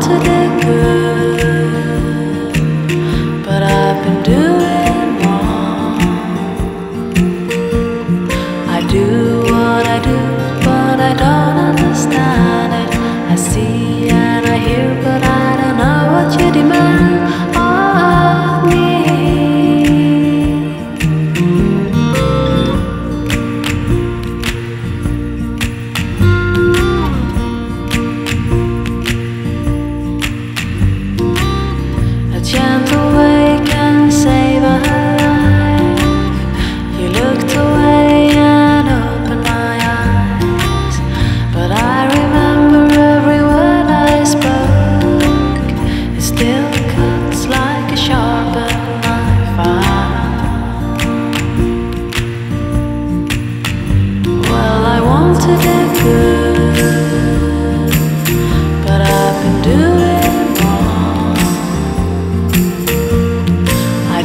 to the good.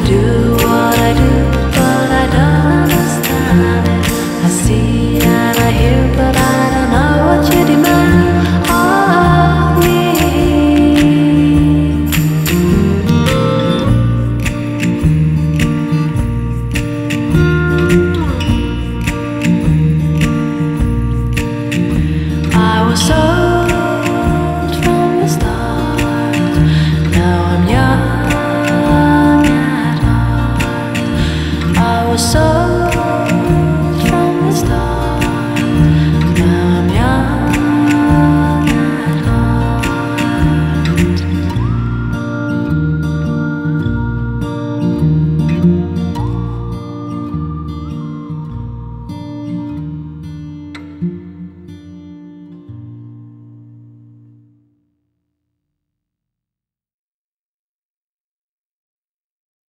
Do what I do, so